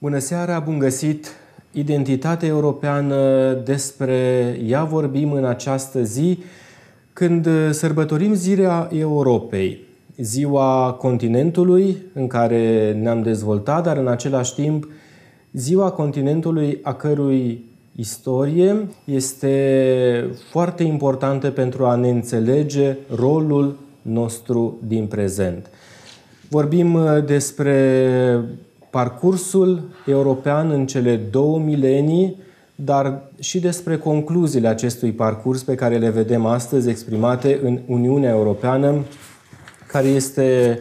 Bună seara, bun găsit! Identitatea europeană, despre ea vorbim în această zi când sărbătorim ziua Europei, ziua continentului în care ne-am dezvoltat, dar în același timp ziua continentului a cărui istorie este foarte importantă pentru a ne înțelege rolul nostru din prezent. Vorbim despre parcursul european în cele două milenii, dar și despre concluziile acestui parcurs pe care le vedem astăzi exprimate în Uniunea Europeană, care este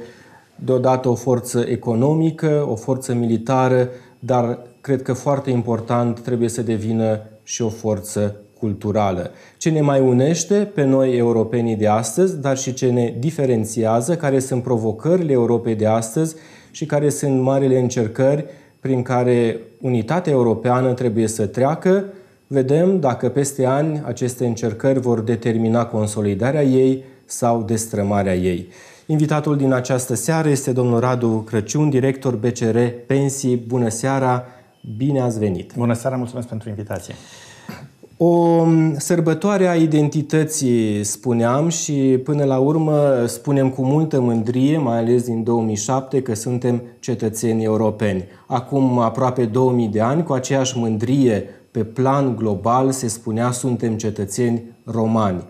deodată o forță economică, o forță militară, dar cred că foarte important trebuie să devină și o forță culturală. Ce ne mai unește pe noi europenii de astăzi, dar și ce ne diferențiază, care sunt provocările Europei de astăzi și care sunt marile încercări prin care unitatea europeană trebuie să treacă. Vedem dacă peste ani aceste încercări vor determina consolidarea ei sau destrămarea ei. Invitatul din această seară este domnul Radu Crăciun, director BCR Pensii. Bună seara, bine ați venit! Bună seara, mulțumesc pentru invitație! O sărbătoare a identității, spuneam, și până la urmă spunem cu multă mândrie, mai ales din 2007, că suntem cetățeni europeni. Acum aproape 2000 de ani, cu aceeași mândrie pe plan global, se spunea suntem cetățeni romani.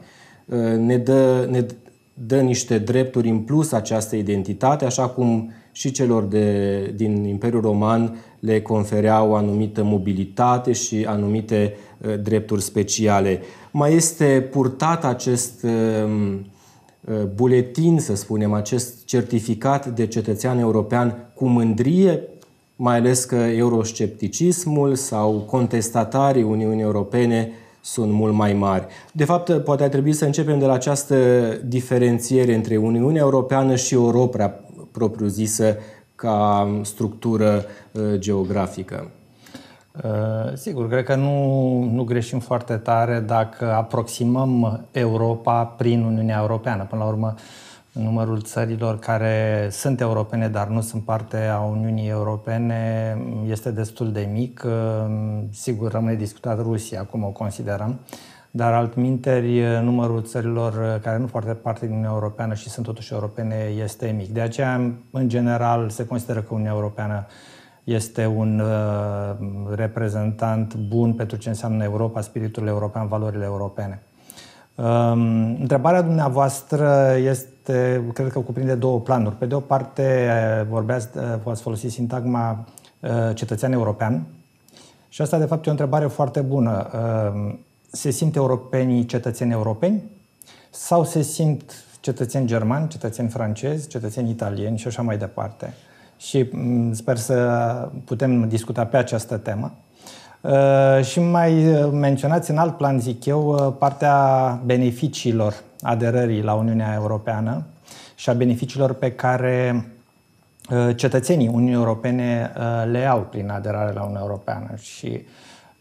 Ne dă, ne dă niște drepturi în plus această identitate, așa cum și celor de, din Imperiul Roman le confereau o anumită mobilitate și anumite uh, drepturi speciale. Mai este purtat acest uh, uh, buletin, să spunem, acest certificat de cetățean european cu mândrie, mai ales că euroscepticismul sau contestatarii Uniunii Europene sunt mult mai mari. De fapt, poate ar trebui să începem de la această diferențiere între Uniunea Europeană și Europa propriu-zisă ca structură uh, geografică. Uh, sigur, cred că nu, nu greșim foarte tare dacă aproximăm Europa prin Uniunea Europeană. Până la urmă, numărul țărilor care sunt europene, dar nu sunt parte a Uniunii Europene, este destul de mic. Uh, sigur, rămâne discutat Rusia, cum o considerăm dar altminteri numărul țărilor care nu foarte parte din Uniunea Europeană și sunt totuși europene este mic. De aceea, în general, se consideră că Uniunea Europeană este un uh, reprezentant bun pentru ce înseamnă Europa, spiritul european, valorile europene. Um, întrebarea dumneavoastră este, cred că cuprinde două planuri. Pe de o parte, vorbeați, v-ați folosit sintagma uh, cetățean european și asta, de fapt, e o întrebare foarte bună. Uh, se simt europenii cetățeni europeni sau se simt cetățeni germani, cetățeni francezi, cetățeni italieni și așa mai departe. Și mm, sper să putem discuta pe această temă. Uh, și mai menționați în alt plan, zic eu, uh, partea beneficiilor aderării la Uniunea Europeană și a beneficiilor pe care uh, cetățenii Uniunii Europene le au prin aderare la Uniunea Europeană. Și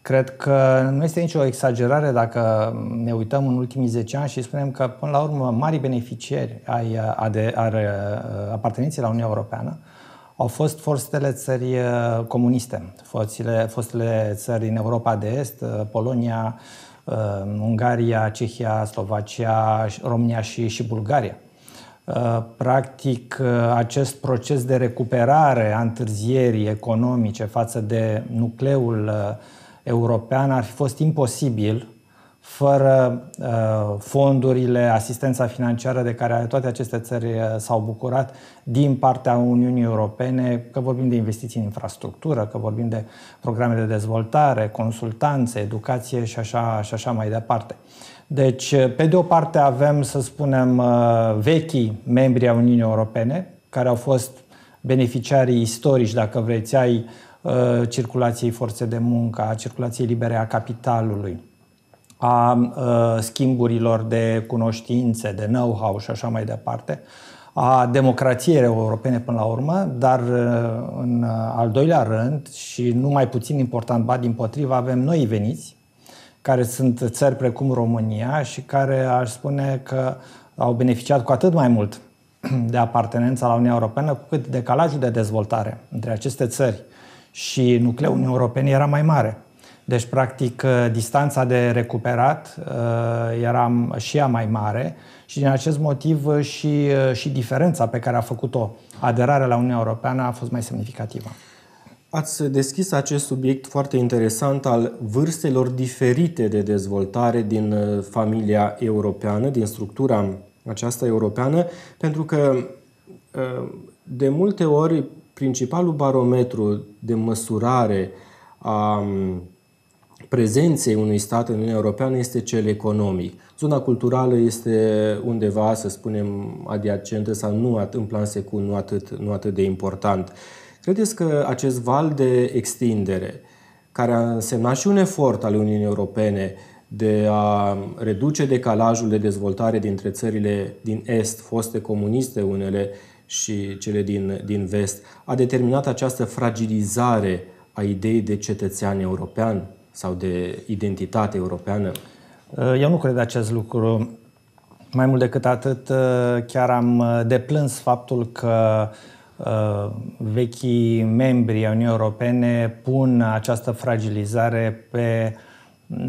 Cred că nu este nicio exagerare dacă ne uităm în ultimii 10 ani și spunem că, până la urmă, mari beneficiari ai, ai apartenenții la Uniunea Europeană au fost fostele țări uh, comuniste, fostele, fostele țări în Europa de Est, uh, Polonia, uh, Ungaria, Cehia, Slovacia, România și, și Bulgaria. Practic, acest proces de recuperare a întârzierii economice față de nucleul european ar fi fost imposibil fără uh, fondurile, asistența financiară de care toate aceste țări uh, s-au bucurat din partea Uniunii Europene, că vorbim de investiții în infrastructură, că vorbim de programe de dezvoltare, consultanțe, educație și așa, și așa mai departe. Deci, uh, pe de o parte avem, să spunem, uh, vechii membri a Uniunii Europene, care au fost beneficiarii istorici, dacă vreți, ai Uh, circulației forțe de muncă, a circulației libere a capitalului, a uh, schimburilor de cunoștințe, de know-how și așa mai departe, a democrației europene până la urmă, dar uh, în al doilea rând și nu mai puțin important, ba din potrivă, avem noi veniți, care sunt țări precum România și care aș spune că au beneficiat cu atât mai mult de apartenența la Uniunea Europeană, cu cât decalajul de dezvoltare între aceste țări și nucleul Uniunii Europene era mai mare. Deci, practic, distanța de recuperat era și ea mai mare și din acest motiv și, și diferența pe care a făcut-o aderarea la Uniunea Europeană a fost mai semnificativă. Ați deschis acest subiect foarte interesant al vârstelor diferite de dezvoltare din uh, familia europeană, din structura aceasta europeană, pentru că uh, de multe ori principalul barometru de măsurare a um, prezenței unui stat în Uniunea Europeană este cel economic. Zona culturală este undeva, să spunem, adiacentă sau nu atât, în plan secund, nu atât, nu atât de important. Credeți că acest val de extindere, care a însemnat și un efort al Uniunii Europene de a reduce decalajul de dezvoltare dintre țările din Est, foste comuniste unele, și cele din, din Vest, a determinat această fragilizare a ideii de cetățean european sau de identitate europeană? Eu nu cred acest lucru. Mai mult decât atât, chiar am deplâns faptul că Uh, vechii membri ai Uniunii Europene pun această fragilizare pe uh,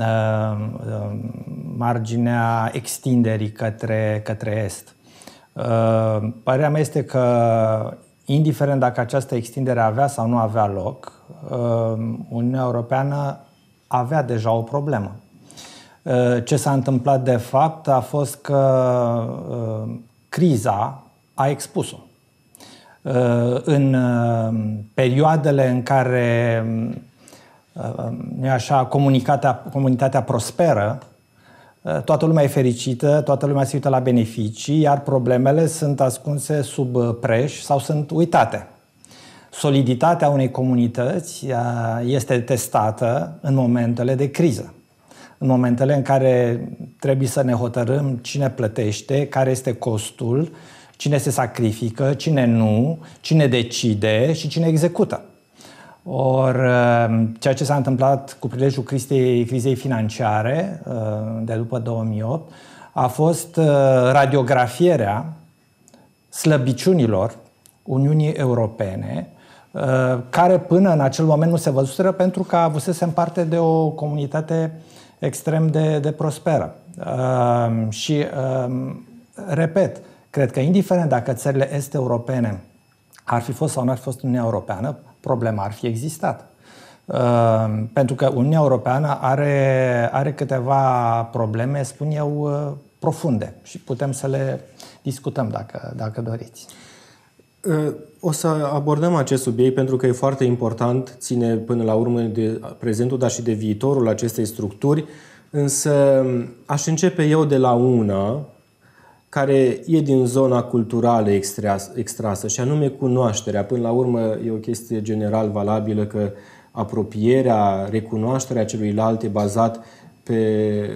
uh, marginea extinderii către, către Est. Părerea mea este că, indiferent dacă această extindere avea sau nu avea loc, Uniunea Europeană avea deja o problemă. Ce s-a întâmplat de fapt a fost că criza a expus-o. Uh, în uh, perioadele în care uh, e așa, comunitatea, comunitatea prosperă, toată lumea e fericită, toată lumea se uită la beneficii, iar problemele sunt ascunse sub preș sau sunt uitate. Soliditatea unei comunități este testată în momentele de criză. În momentele în care trebuie să ne hotărâm cine plătește, care este costul Cine se sacrifică, cine nu, cine decide și cine execută. Or, uh, ceea ce s-a întâmplat cu prilejul crizei, crizei financiare uh, de după 2008 a fost uh, radiografierea slăbiciunilor Uniunii Europene, care până în acel moment nu se văzuseră pentru că avusesem parte de o comunitate extrem de, de prosperă. Și, repet, Cred că indiferent dacă țările est-europene ar fi fost sau nu ar fi fost Uniunea Europeană, problema ar fi existat. Uh, pentru că Uniunea Europeană are, are câteva probleme, spun eu, uh, profunde și putem să le discutăm dacă, dacă doriți. Uh, o să abordăm acest subiect pentru că e foarte important, ține până la urmă de prezentul, dar și de viitorul acestei structuri, însă aș începe eu de la una care e din zona culturală extrasă și anume cunoașterea. Până la urmă e o chestie general valabilă că apropierea, recunoașterea celuilalt e bazat pe,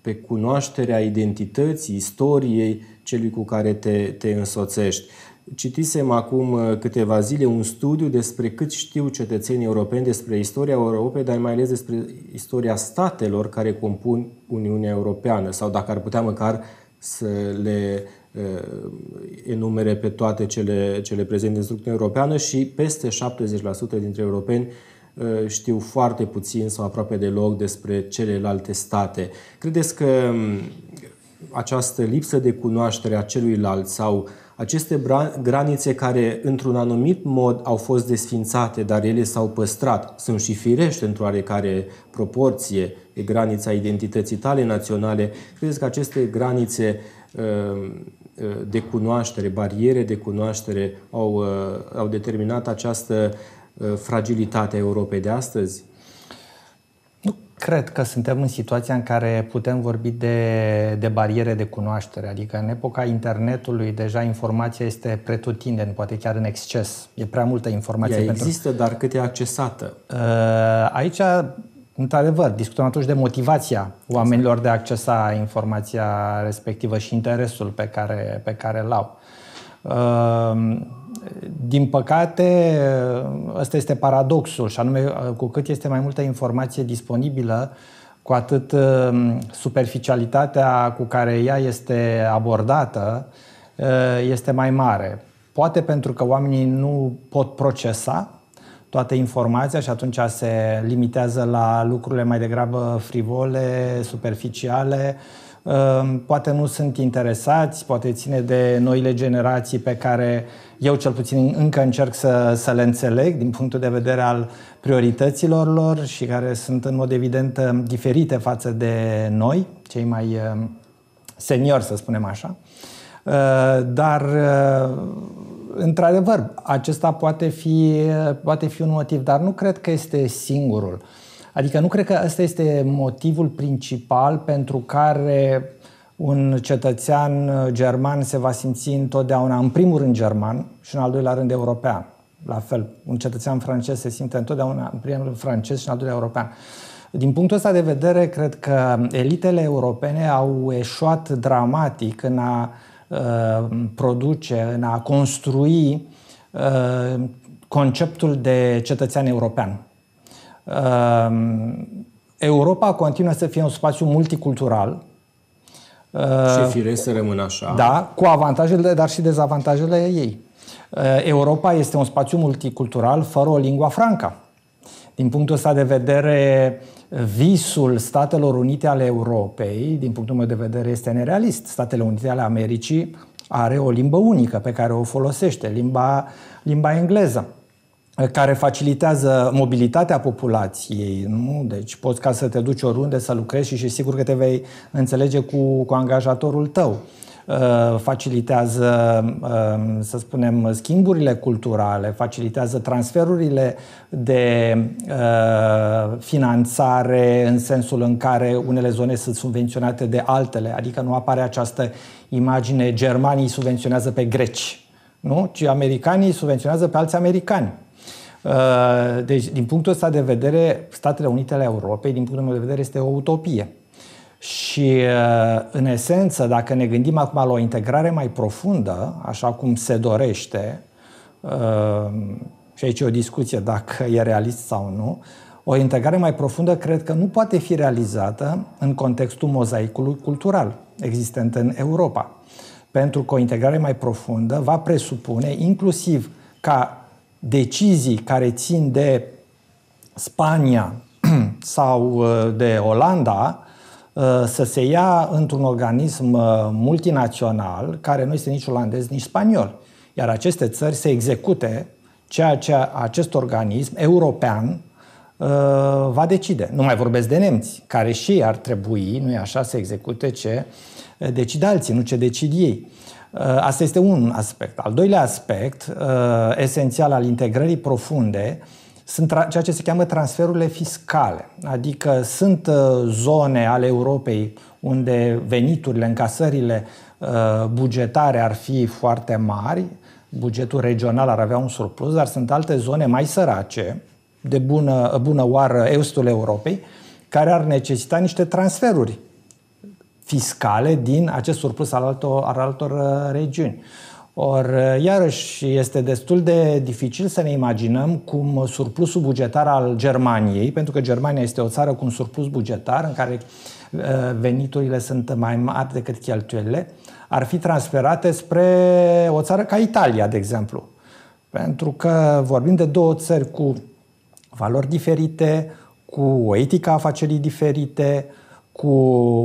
pe cunoașterea identității, istoriei celui cu care te, te însoțești. Citisem acum câteva zile un studiu despre cât știu cetățenii europeni despre istoria Europei, dar mai ales despre istoria statelor care compun Uniunea Europeană sau dacă ar putea măcar să le uh, enumere pe toate cele, cele prezente în structura europeană și peste 70% dintre europeni uh, știu foarte puțin sau aproape deloc despre celelalte state. Credeți că um, această lipsă de cunoaștere a celuilalt sau aceste granițe care, într-un anumit mod, au fost desfințate, dar ele s-au păstrat, sunt și firește într-o oarecare proporție, e granița identității tale naționale. Credeți că aceste granițe uh, uh, de cunoaștere, bariere de cunoaștere, au, uh, au determinat această fragilitate a Europei de astăzi? Cred că suntem în situația în care putem vorbi de, de bariere de cunoaștere, adică în epoca internetului deja informația este pretutindeni, poate chiar în exces. E prea multă informație. Ea pentru... există, dar cât e accesată? Uh, aici, într-adevăr, discutăm atunci de motivația oamenilor de a accesa informația respectivă și interesul pe care, pe care îl au. Uh, din păcate, ăsta este paradoxul, și anume, cu cât este mai multă informație disponibilă, cu atât um, superficialitatea cu care ea este abordată uh, este mai mare. Poate pentru că oamenii nu pot procesa, toată informația și atunci se limitează la lucrurile mai degrabă frivole, superficiale. Ehm, poate nu sunt interesați, poate ține de noile generații pe care eu cel puțin încă încerc să, să le înțeleg din punctul de vedere al priorităților lor și care sunt în mod evident diferite față de noi, cei mai ehm, seniori, să spunem așa. Ehm, dar într-adevăr, acesta poate fi, poate fi un motiv, dar nu cred că este singurul. Adică nu cred că ăsta este motivul principal pentru care un cetățean german se va simți întotdeauna, în primul rând german și în al doilea rând european. La fel, un cetățean francez se simte întotdeauna în primul rând francez și în al doilea european. Din punctul ăsta de vedere, cred că elitele europene au eșuat dramatic în a Uh, produce, în a construi uh, conceptul de cetățean european. Uh, Europa continuă să fie un spațiu multicultural. Și firesc să rămână așa. Da, cu avantajele, dar și dezavantajele ei. Europa este un spațiu multicultural fără o lingua franca. Din punctul ăsta de vedere, visul Statelor Unite ale Europei, din punctul meu de vedere, este nerealist. Statele Unite ale Americii are o limbă unică pe care o folosește, limba, limba engleză care facilitează mobilitatea populației, nu? Deci poți ca să te duci oriunde să lucrezi și, și sigur că te vei înțelege cu, cu angajatorul tău. Uh, facilitează, um, să spunem, schimburile culturale, facilitează transferurile de uh, finanțare în sensul în care unele zone sunt subvenționate de altele, adică nu apare această imagine germanii subvenționează pe greci, nu? ci americanii subvenționează pe alți americani. Uh, deci, din punctul ăsta de vedere, Statele Unite ale Europei, din punctul meu de vedere, este o utopie. Și, uh, în esență, dacă ne gândim acum la o integrare mai profundă, așa cum se dorește, uh, și aici e o discuție dacă e realist sau nu, o integrare mai profundă cred că nu poate fi realizată în contextul mozaicului cultural existent în Europa. Pentru că o integrare mai profundă va presupune inclusiv ca decizii care țin de Spania sau uh, de Olanda Uh, să se ia într-un organism uh, multinațional care nu este nici olandez, nici spaniol. Iar aceste țări se execute ceea ce acest organism european uh, va decide. Nu mai vorbesc de nemți, care și ei ar trebui, nu e așa, să execute ce decid alții, nu ce decid ei. Asta este un aspect. Al doilea aspect, esențial al integrării profunde, sunt ceea ce se cheamă transferurile fiscale. Adică sunt uh, zone ale Europei unde veniturile, încasările uh, bugetare ar fi foarte mari, bugetul regional ar avea un surplus, dar sunt alte zone mai sărace, de bună, bună oară estul Europei, care ar necesita niște transferuri fiscale din acest surplus al altor, al altor uh, regiuni. Or, iarăși, este destul de dificil să ne imaginăm cum surplusul bugetar al Germaniei, pentru că Germania este o țară cu un surplus bugetar în care uh, veniturile sunt mai mari decât cheltuielile, ar fi transferate spre o țară ca Italia, de exemplu. Pentru că vorbim de două țări cu valori diferite, cu o etică a afacerii diferite, cu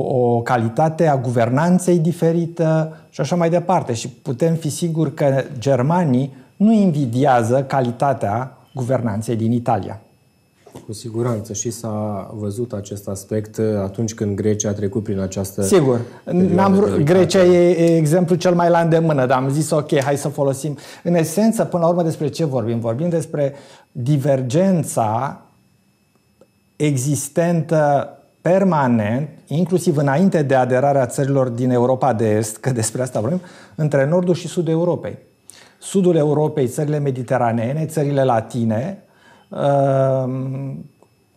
o calitate a guvernanței diferită și așa mai departe. Și putem fi siguri că germanii nu invidiază calitatea guvernanței din Italia. Cu siguranță și s-a văzut acest aspect atunci când Grecia a trecut prin această Sigur. N-am vrut, Grecia e exemplul cel mai la îndemână, dar am zis ok, hai să folosim. În esență, până la urmă, despre ce vorbim? Vorbim despre divergența existentă permanent, inclusiv înainte de aderarea țărilor din Europa de Est, că despre asta vorbim, între nordul și sudul Europei. Sudul Europei, țările mediteraneene, țările latine, um,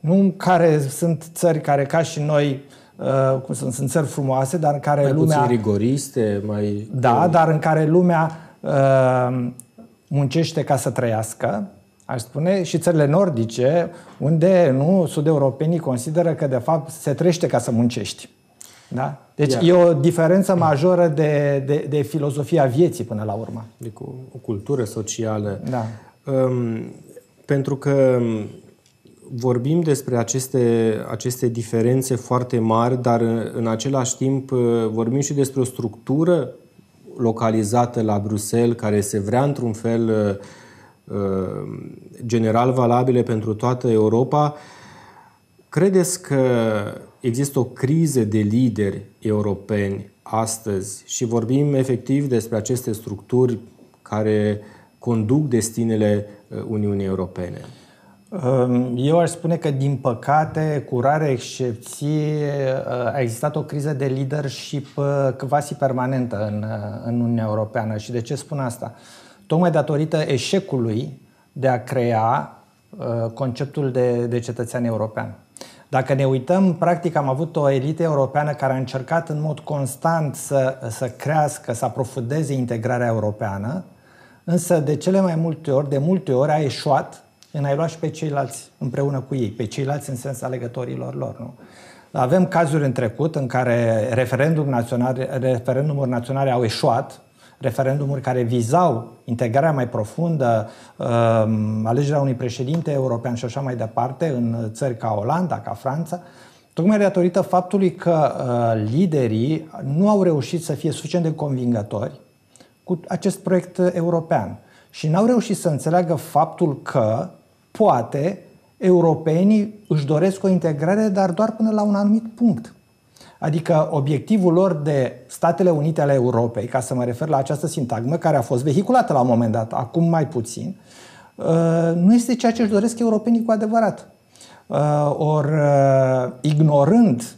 nu care sunt țări care, ca și noi, uh, cum sunt, sunt țări frumoase, dar în care mai lumea... Mai rigoriste, mai... Da, dar în care lumea uh, muncește ca să trăiască, aș spune, și țările nordice, unde nu sud-europenii consideră că, de fapt, se trește ca să muncești. Da? Deci Iar. e o diferență majoră de, de, de filozofia vieții până la urmă. Deci o, o cultură socială. Da. Um, pentru că vorbim despre aceste, aceste diferențe foarte mari, dar în, în același timp vorbim și despre o structură localizată la Bruxelles, care se vrea într-un fel general valabile pentru toată Europa. Credeți că există o criză de lideri europeni astăzi și vorbim efectiv despre aceste structuri care conduc destinele uh, Uniunii Europene? Um, eu aș spune că, din păcate, cu rare excepție, uh, a existat o criză de leadership uh, quasi permanentă în, în Uniunea Europeană. Și de ce spun asta? Tocmai datorită eșecului de a crea conceptul de, de cetățean european. Dacă ne uităm, practic am avut o elită europeană care a încercat în mod constant să, să crească, să aprofundeze integrarea europeană, însă de cele mai multe ori, de multe ori a eșuat în a-i lua și pe ceilalți împreună cu ei, pe ceilalți în sens alegătorilor lor. Nu? Avem cazuri în trecut în care referendum naționale, referendumuri naționale au eșuat, referendumuri care vizau integrarea mai profundă, um, alegerea unui președinte european și așa mai departe, în țări ca Olanda, ca Franța, tocmai datorită faptului că uh, liderii nu au reușit să fie suficient de convingători cu acest proiect european și n-au reușit să înțeleagă faptul că poate europenii își doresc o integrare, dar doar până la un anumit punct. Adică obiectivul lor de Statele Unite ale Europei, ca să mă refer la această sintagmă, care a fost vehiculată la un moment dat, acum mai puțin, uh, nu este ceea ce își doresc europenii cu adevărat. Uh, Or, uh, ignorând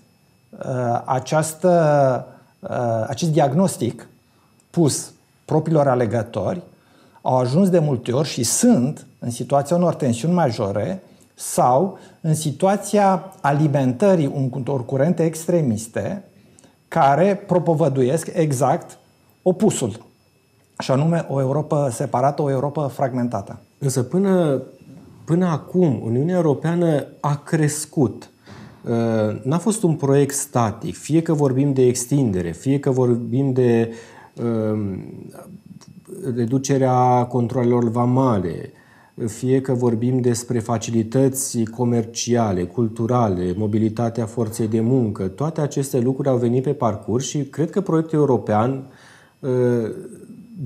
această, acest diagnostic pus propriilor alegători, au ajuns de multe ori și sunt în situația unor tensiuni majore sau în situația alimentării unor curente extremiste care propovăduiesc exact opusul, și anume o Europa separată, o Europa fragmentată. Însă până, până acum Uniunea Europeană a crescut. Uh, n-a fost un proiect static, fie că vorbim de extindere, fie că vorbim de uh, reducerea controlelor vamale, fie că vorbim despre facilități comerciale, culturale, mobilitatea forței de muncă, toate aceste lucruri au venit pe parcurs și cred că proiectul european uh,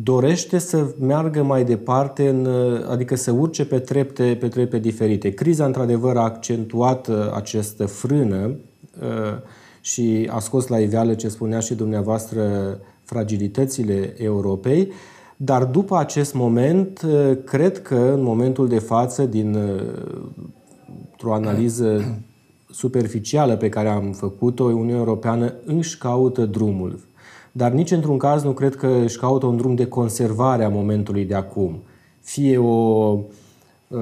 dorește să meargă mai departe, în, uh, adică să urce pe trepte, pe trepte diferite. Criza, într-adevăr, a accentuat uh, această frână și a scos la iveală ce spunea și dumneavoastră fragilitățile Europei, dar după acest moment, uh, cred că în momentul de față, din uh, o analiză superficială pe care am făcut-o, Uniunea Europeană își caută drumul. Dar nici într-un caz nu cred că își caută un drum de conservare a momentului de acum. Fie o uh,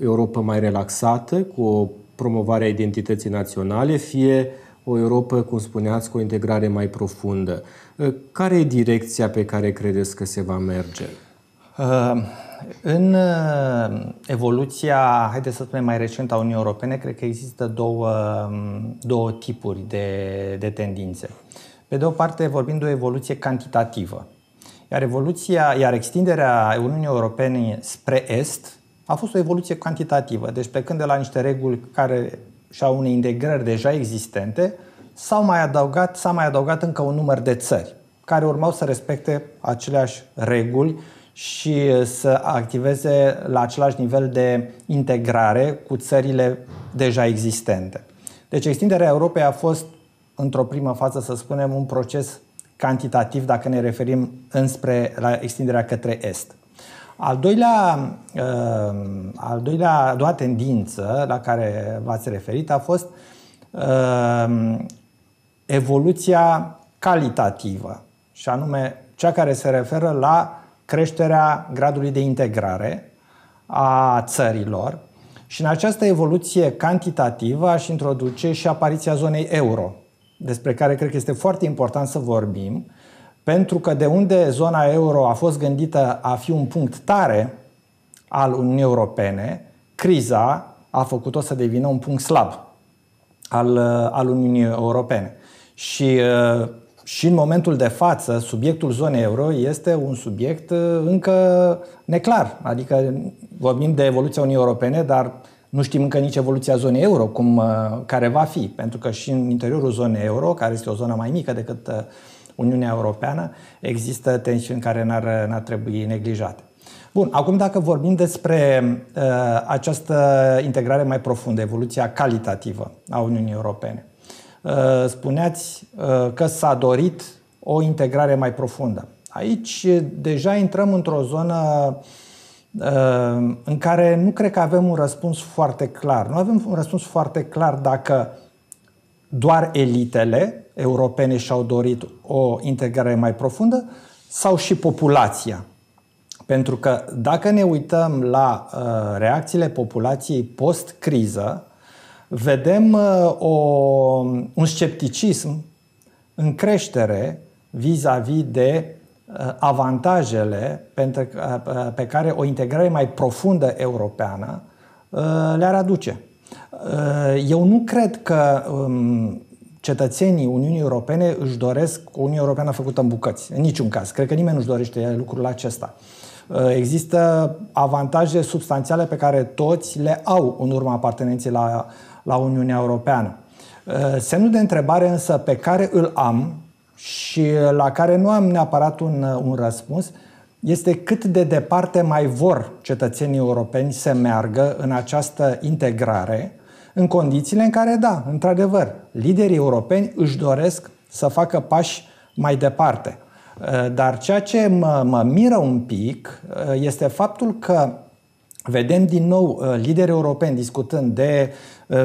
Europa mai relaxată, cu o promovare a identității naționale, fie o Europa, cum spuneați, cu o integrare mai profundă. Uh, care e direcția pe care credeți că se va merge? Uh, în uh, evoluția, haideți să spunem, mai recentă a Uniunii Europene, cred că există două, um, două tipuri de, de tendințe. Pe de o parte, vorbim de o evoluție cantitativă. Iar evoluția, iar extinderea Uniunii Europene spre Est a fost o evoluție cantitativă. Deci plecând de la niște reguli care și a unei integrări deja existente, s-au mai adăugat, s-a mai adăugat încă un număr de țări care urmau să respecte aceleași reguli și să activeze la același nivel de integrare cu țările deja existente. Deci extinderea Europei a fost, într-o primă fază, să spunem, un proces cantitativ dacă ne referim înspre la extinderea către Est. Al doilea, uh, al doilea, a doua tendință la care v-ați referit a fost uh, evoluția calitativă, și anume cea care se referă la creșterea gradului de integrare a țărilor. Și în această evoluție cantitativă aș introduce și apariția zonei euro, despre care cred că este foarte important să vorbim, pentru că de unde zona euro a fost gândită a fi un punct tare al Uniunii Europene, criza a făcut-o să devină un punct slab al, al Uniunii Europene. Și și în momentul de față, subiectul zonei euro este un subiect uh, încă neclar. Adică vorbim de evoluția Uniunii Europene, dar nu știm încă nici evoluția zonei euro, cum, uh, care va fi. Pentru că și în interiorul zonei euro, care este o zonă mai mică decât uh, Uniunea Europeană, există tensiuni care n-ar, n-ar trebui neglijate. Bun, acum dacă vorbim despre uh, această integrare mai profundă, evoluția calitativă a Uniunii Europene. Uh, spuneați uh, că s-a dorit o integrare mai profundă. Aici deja intrăm într-o zonă uh, în care nu cred că avem un răspuns foarte clar. Nu avem un răspuns foarte clar dacă doar elitele europene și-au dorit o integrare mai profundă sau și populația. Pentru că dacă ne uităm la uh, reacțiile populației post-criză, vedem uh, o, un scepticism în creștere vis-a-vis de uh, avantajele pentru, uh, pe care o integrare mai profundă europeană uh, le-ar aduce. Uh, eu nu cred că um, cetățenii Uniunii Europene își doresc o Uniune Europeană făcută în bucăți. În niciun caz. Cred că nimeni nu-și dorește lucrul acesta. Uh, există avantaje substanțiale pe care toți le au în urma apartenenței la, la Uniunea Europeană. Uh, semnul de întrebare însă pe care îl am și la care nu am neapărat un, un răspuns este cât de departe mai vor cetățenii europeni să meargă în această integrare în condițiile în care, da, într-adevăr, liderii europeni își doresc să facă pași mai departe. Uh, dar ceea ce mă, mă miră un pic uh, este faptul că vedem din nou uh, lideri europeni discutând de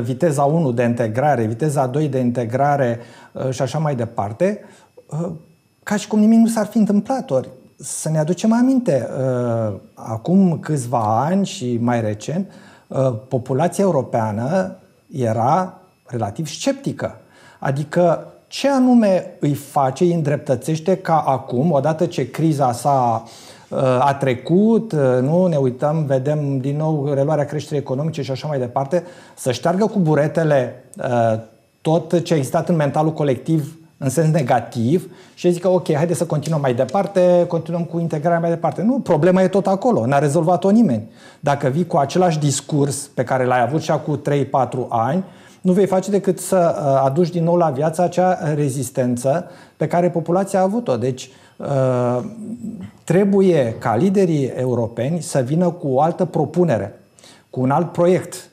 viteza 1 de integrare, viteza 2 de integrare și așa mai departe, ca și cum nimic nu s-ar fi întâmplat. Ori să ne aducem aminte, acum câțiva ani și mai recent, populația europeană era relativ sceptică. Adică ce anume îi face, îi îndreptățește ca acum, odată ce criza s-a uh, a trecut, uh, nu ne uităm, vedem din nou reluarea creșterii economice și așa mai departe, să șteargă cu buretele uh, tot ce a existat în mentalul colectiv în sens negativ și zică, ok, haide să continuăm mai departe, continuăm cu integrarea mai departe. Nu, problema e tot acolo, n-a rezolvat-o nimeni. Dacă vii cu același discurs pe care l-ai avut și acum 3-4 ani, nu vei face decât să uh, aduci din nou la viață acea rezistență pe care populația a avut-o. Deci uh, trebuie ca liderii europeni să vină cu o altă propunere, cu un alt proiect uh,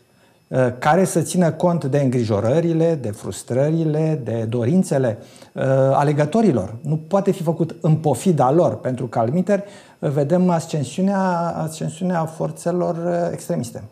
care să țină cont de îngrijorările, de frustrările, de dorințele alegătorilor. Nu poate fi făcut în pofida lor, pentru că, al vedem ascensiunea, ascensiunea forțelor extremiste.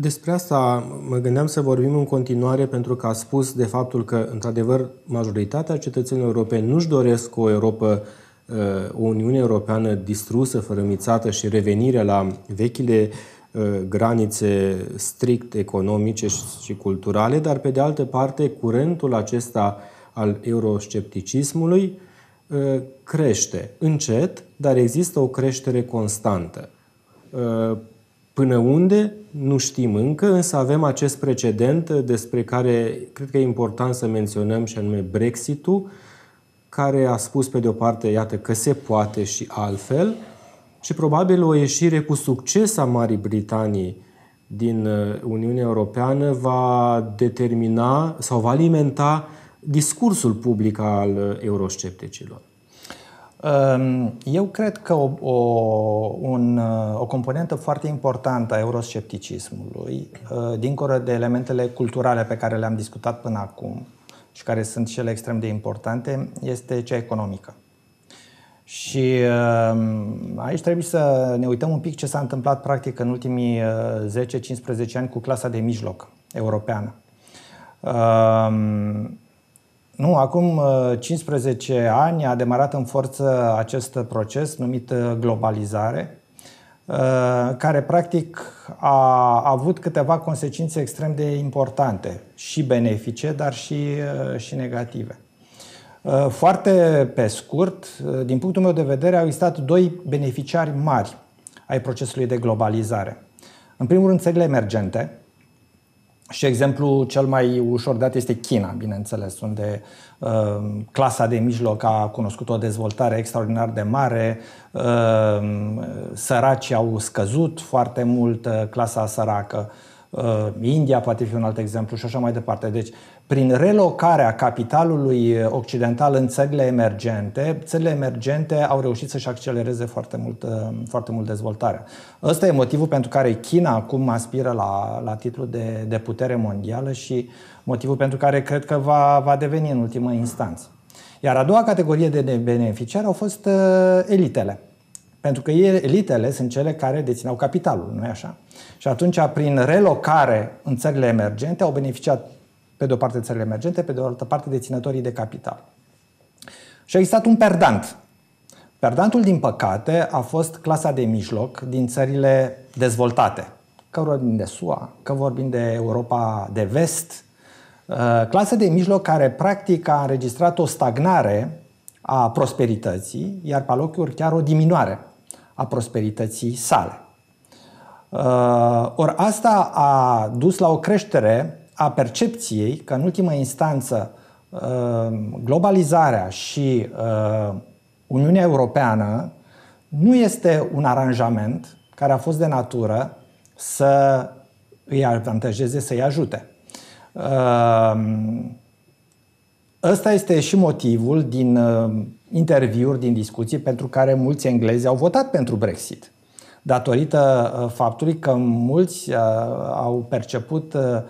Despre asta mă gândeam să vorbim în continuare pentru că a spus de faptul că, într-adevăr, majoritatea cetățenilor europeni nu-și doresc o Europa, uh, o Uniune Europeană distrusă, fărămițată și revenire la vechile uh, granițe strict economice și culturale, dar pe de altă parte curentul acesta al euroscepticismului uh, crește încet, dar există o creștere constantă. Până unde? Nu știm încă, însă avem acest precedent despre care cred că e important să menționăm și anume Brexitul, care a spus pe de o parte, iată, că se poate și altfel și probabil o ieșire cu succes a Marii Britanii din uh, Uniunea Europeană va determina sau va alimenta discursul public al uh, euroscepticilor. Ehm, eu cred că o, o, un, o componentă foarte importantă a euroscepticismului, eh, dincolo de elementele culturale pe care le-am discutat până acum și care sunt și ele extrem de importante, este cea economică. Și ehm, aici trebuie să ne uităm un pic ce s-a întâmplat practic în ultimii 10-15 eh, ani cu clasa de mijloc europeană. Ehm, nu, acum 15 uh, ani a demarat în forță acest proces numit uh, globalizare, uh, care practic a avut câteva consecințe extrem de importante, și benefice, dar și, și negative. Foarte pe scurt, din punctul meu de vedere, au existat doi beneficiari mari ai procesului de globalizare. În primul rând, țările emergente, Și exemplu cel mai ușor dat este China, bineînțeles, unde uh, clasa de mijloc a cunoscut o dezvoltare extraordinar de mare, uh, săracii au scăzut foarte mult, uh, clasa săracă, uh, India poate fi un alt exemplu și așa mai departe. Deci prin relocarea capitalului occidental în țările emergente, țările emergente au reușit să-și accelereze foarte mult, foarte mult dezvoltarea. Ăsta e motivul pentru care China acum aspiră la, la titlul de, de putere mondială și motivul pentru care cred că va, va deveni în ultimă instanță. Iar a doua categorie de beneficiari au fost uh, elitele. Pentru că elitele sunt cele care dețineau capitalul, nu-i așa? Și atunci, prin relocare în țările emergente, au beneficiat pe de o parte țările emergente, pe de o altă parte deținătorii de capital. Și a existat un perdant. Perdantul, din păcate, a fost clasa de mijloc din țările dezvoltate. Că vorbim de SUA, că vorbim de Europa de vest, uh, clasa de mijloc care practic a înregistrat o stagnare a prosperității, iar pe locuri chiar o diminuare a prosperității sale. Uh, ori asta a dus la o creștere a percepției că în ultimă instanță uh, globalizarea și uh, Uniunea Europeană nu este un aranjament care a fost de natură să îi avantajeze, să-i ajute. Uh, ăsta este și motivul din interviuri, din discuții, pentru care mulți englezi au votat pentru Brexit. Datorită faptului că mulți au perceput Uh,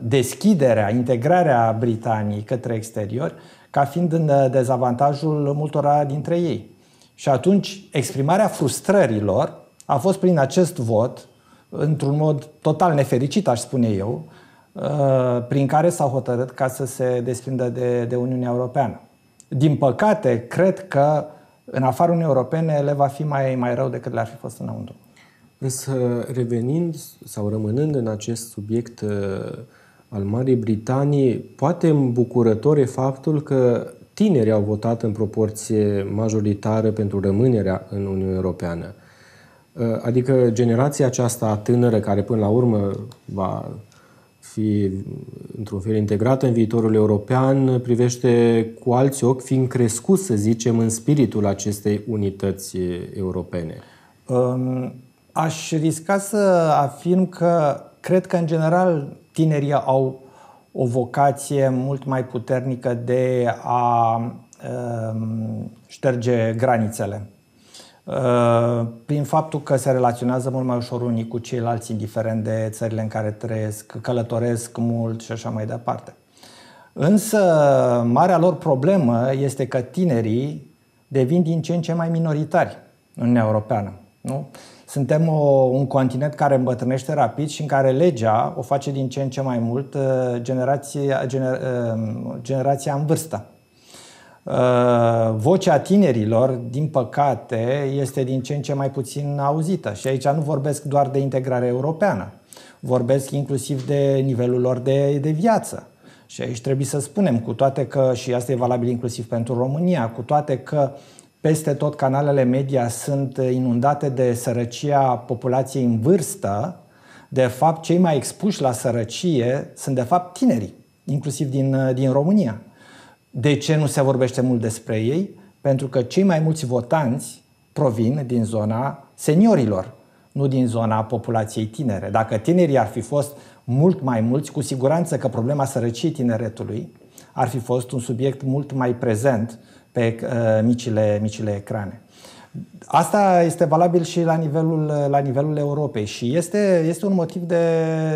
deschiderea, integrarea Britaniei către exterior ca fiind în uh, dezavantajul multora dintre ei. Și atunci exprimarea frustrărilor a fost prin acest vot, într-un mod total nefericit, aș spune eu, uh, prin care s-au hotărât ca să se desprindă de, de Uniunea Europeană. Din păcate, cred că în afara Uniunii Europene le va fi mai, mai rău decât le-ar fi fost înăuntru. Însă, revenind sau rămânând în acest subiect uh, al Marii Britanii, poate îmbucurător e faptul că tinerii au votat în proporție majoritară pentru rămânerea în Uniunea Europeană. Uh, adică generația aceasta tânără, care până la urmă va fi într-un fel integrată în viitorul european, privește cu alți ochi, fiind crescut, să zicem, în spiritul acestei unități europene. Um, Aș risca să afirm că cred că, în general, tinerii au o vocație mult mai puternică de a uh, șterge granițele. Uh, prin faptul că se relaționează mult mai ușor unii cu ceilalți, indiferent de țările în care trăiesc, călătoresc mult și așa mai departe. Însă, marea lor problemă este că tinerii devin din ce în ce mai minoritari în Uniunea Europeană. Nu? Suntem o, un continent care îmbătrânește rapid și în care legea o face din ce în ce mai mult uh, generația, gener, uh, generația în vârstă. Uh, vocea tinerilor, din păcate, este din ce în ce mai puțin auzită. Și aici nu vorbesc doar de integrare europeană, vorbesc inclusiv de nivelul lor de, de viață. Și aici trebuie să spunem, cu toate că, și asta e valabil inclusiv pentru România, cu toate că peste tot canalele media sunt inundate de sărăcia populației în vârstă. De fapt, cei mai expuși la sărăcie sunt de fapt tinerii, inclusiv din, din România. De ce nu se vorbește mult despre ei? Pentru că cei mai mulți votanți provin din zona seniorilor, nu din zona populației tinere. Dacă tinerii ar fi fost mult mai mulți, cu siguranță că problema sărăciei tineretului ar fi fost un subiect mult mai prezent pe uh, micile, micile ecrane. Asta este valabil și la nivelul, la nivelul Europei și este, este un motiv de,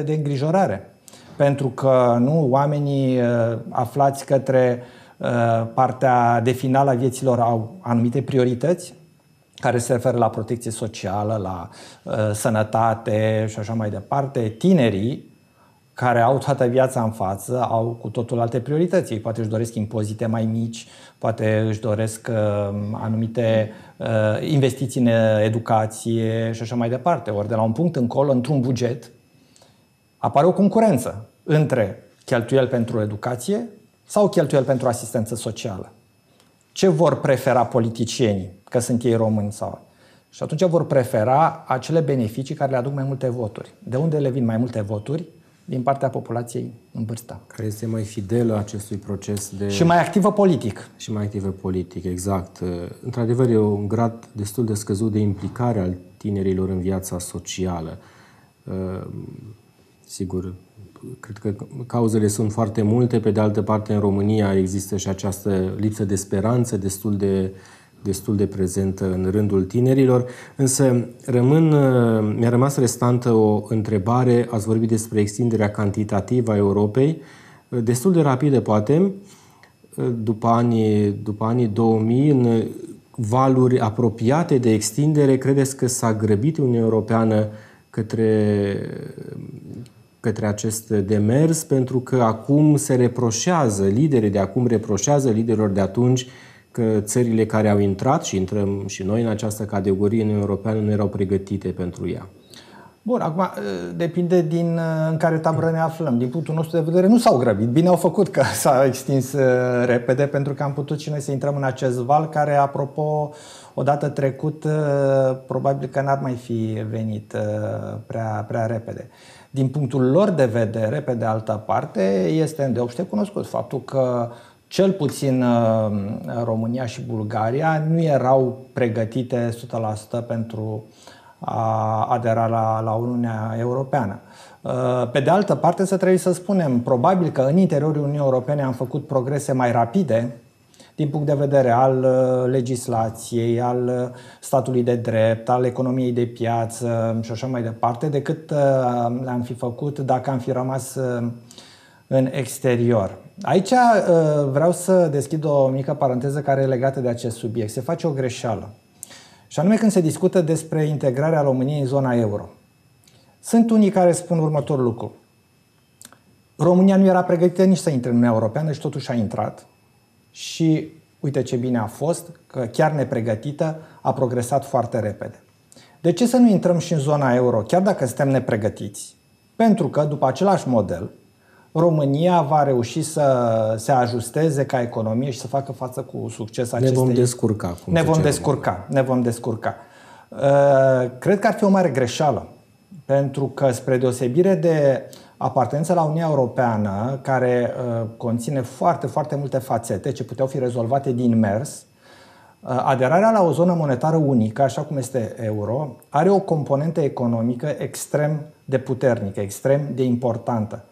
de îngrijorare. Pentru că nu oamenii uh, aflați către uh, partea de final a vieților au anumite priorități care se referă la protecție socială, la uh, sănătate și așa mai departe. Tinerii care au toată viața în față, au cu totul alte priorități. Ei poate își doresc impozite mai mici, poate își doresc uh, anumite uh, investiții în educație și așa mai departe. Ori de la un punct încolo, într-un buget, apare o concurență între cheltuieli pentru educație sau cheltuieli pentru asistență socială. Ce vor prefera politicienii, că sunt ei români sau... Și atunci vor prefera acele beneficii care le aduc mai multe voturi. De unde le vin mai multe voturi? Din partea populației în vârstă. Care este mai fidelă acestui proces de... Și mai activă politic. Și mai activă politic, exact. Într-adevăr, e un grad destul de scăzut de implicare al tinerilor în viața socială. Sigur, cred că cauzele sunt foarte multe. Pe de altă parte, în România există și această lipsă de speranță destul de destul de prezentă în rândul tinerilor, însă rămân, mi-a rămas restantă o întrebare, ați vorbit despre extinderea cantitativă a Europei, destul de rapidă poate, după anii, după anii 2000, în valuri apropiate de extindere, credeți că s-a grăbit Uniunea Europeană către, către acest demers, pentru că acum se reproșează, liderii de acum reproșează liderilor de atunci că țările care au intrat și intrăm și noi în această categorie în Europeană nu erau pregătite pentru ea. Bun, acum ă, depinde din ă, în care tabără ne aflăm. Din punctul nostru de vedere nu s-au grăbit. Bine au făcut că s-a extins ă, repede pentru că am putut și noi să intrăm în acest val care, apropo, odată trecut, probabil că n-ar mai fi venit prea, prea repede. Din punctul lor de vedere, pe de altă parte, este îndeopște cunoscut faptul că cel puțin uh, România și Bulgaria nu erau pregătite 100% pentru a adera la, la Uniunea Europeană. Uh, pe de altă parte, să trebuie să spunem, probabil că în interiorul Uniunii Europene am făcut progrese mai rapide din punct de vedere al uh, legislației, al statului de drept, al economiei de piață și așa mai departe, decât le-am fi făcut dacă am fi rămas în exterior. Aici uh, vreau să deschid o mică paranteză care e legată de acest subiect. Se face o greșeală. Și anume când se discută despre integrarea României în zona euro. Sunt unii care spun următorul lucru. România nu era pregătită nici să intre în Uniunea Europeană și totuși a intrat. Și uite ce bine a fost, că chiar nepregătită a progresat foarte repede. De ce să nu intrăm și în zona euro, chiar dacă suntem nepregătiți? Pentru că, după același model, România va reuși să se ajusteze ca economie și să facă față cu succes acestei... Ne vom descurca. Cum ne vom descurca, ne vom descurca. Uh, cred că ar fi o mare greșeală, pentru că spre deosebire de apartenența la Uniunea Europeană, care uh, conține foarte, foarte multe fațete ce puteau fi rezolvate din mers, uh, aderarea la o zonă monetară unică, așa cum este euro, are o componentă economică extrem de puternică, extrem de importantă.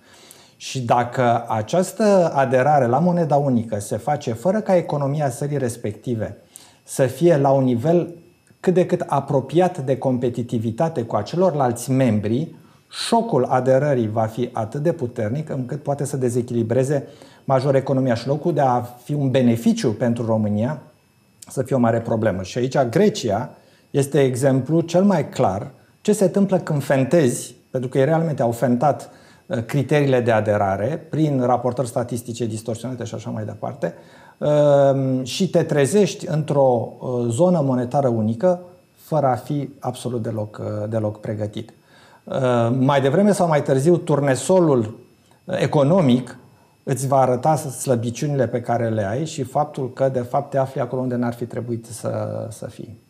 Și dacă această aderare la moneda unică se face fără ca economia țării respective să fie la un nivel cât de cât apropiat de competitivitate cu acelorlalți membri, șocul aderării va fi atât de puternic încât poate să dezechilibreze major economia și locul de a fi un beneficiu pentru România să fie o mare problemă. Și aici Grecia este exemplu cel mai clar ce se întâmplă când fentezi, pentru că ei realmente au fentat Uh, criteriile de aderare prin raportări statistice distorsionate și așa mai departe um, și te trezești într-o uh, zonă monetară unică fără a fi absolut deloc, uh, deloc pregătit. Mai devreme sau mai târziu, turnesolul economic îți va arăta slăbiciunile pe care le ai și faptul că, de fapt, te afli acolo unde n-ar fi trebuit să, să fii.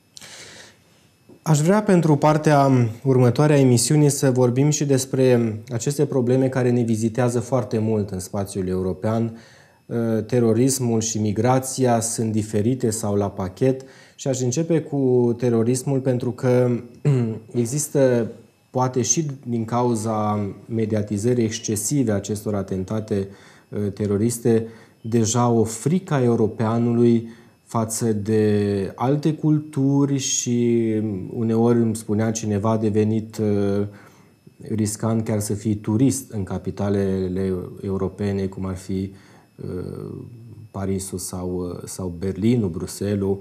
Aș vrea pentru partea următoare a emisiunii să vorbim și despre aceste probleme care ne vizitează foarte mult în spațiul european. Uh, terorismul și migrația sunt diferite sau la pachet și aș începe cu terorismul pentru că există, poate și din cauza mediatizării excesive a acestor atentate uh, teroriste, deja o frică a europeanului față de alte culturi și uneori îmi spunea cineva a devenit uh, riscant chiar să fii turist în capitalele europene, cum ar fi uh, Parisul sau, uh, sau Berlinul, Bruselul.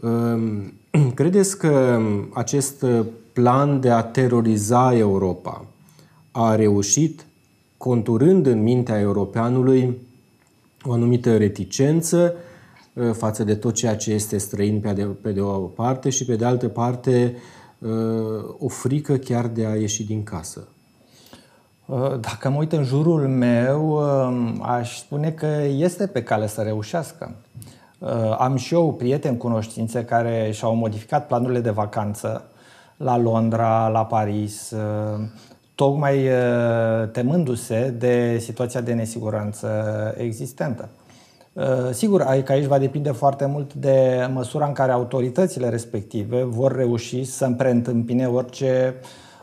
Um, credeți că acest plan de a teroriza Europa a reușit, conturând în mintea europeanului o anumită reticență Uh, față de tot ceea ce este străin pe de, pe de o parte și pe de altă parte uh, o frică chiar de a ieși din casă. Uh, dacă mă uit în jurul meu, um, aș spune că este pe cale să reușească. Am și eu prieteni, cunoștințe care și-au modificat planurile de vacanță la Londra, la Paris, tocmai temându-se de situația de nesiguranță existentă. Sigur, că aici va depinde foarte mult de măsura în care autoritățile respective vor reuși să preîntâmpine orice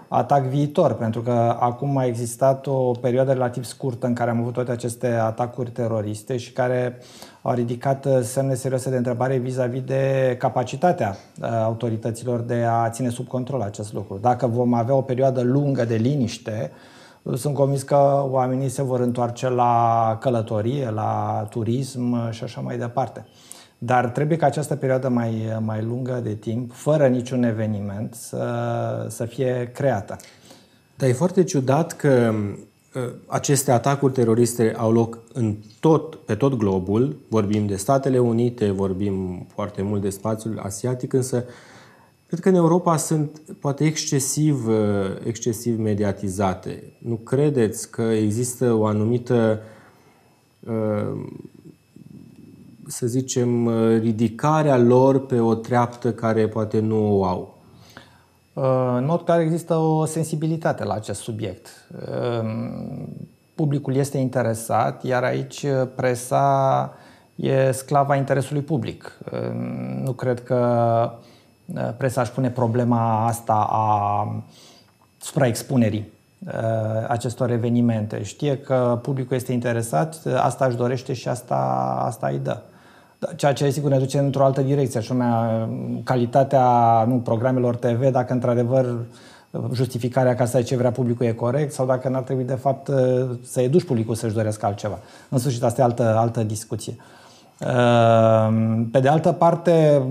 atac viitor, pentru că acum a existat o perioadă relativ scurtă în care am avut toate aceste atacuri teroriste și care au ridicat semne serioase de întrebare vis-a-vis de capacitatea autorităților de a ține sub control acest lucru. Dacă vom avea o perioadă lungă de liniște, sunt convins că oamenii se vor întoarce la călătorie, la turism și așa mai departe. Dar trebuie ca această perioadă mai, mai lungă de timp, fără niciun eveniment, să, să fie creată. Dar e foarte ciudat că ă, aceste atacuri teroriste au loc în tot, pe tot globul. Vorbim de Statele Unite, vorbim foarte mult de spațiul asiatic, însă cred că în Europa sunt poate excesiv, ă, excesiv mediatizate. Nu credeți că există o anumită uh, să zicem, ridicarea lor pe o treaptă care poate nu o au? În mod clar există o sensibilitate la acest subiect. Publicul este interesat, iar aici presa e sclava interesului public. Nu cred că presa își pune problema asta a supraexpunerii acestor evenimente. Știe că publicul este interesat, asta își dorește și asta, asta îi dă. Da, ceea ce sigur ne duce într-o altă direcție, așa numai calitatea nu, programelor TV, dacă într-adevăr justificarea ca să ai ce vrea publicul e corect sau dacă n-ar trebui de fapt să educi publicul să-și dorească altceva. În sfârșit, asta e altă, altă discuție. Ehm, pe de altă parte,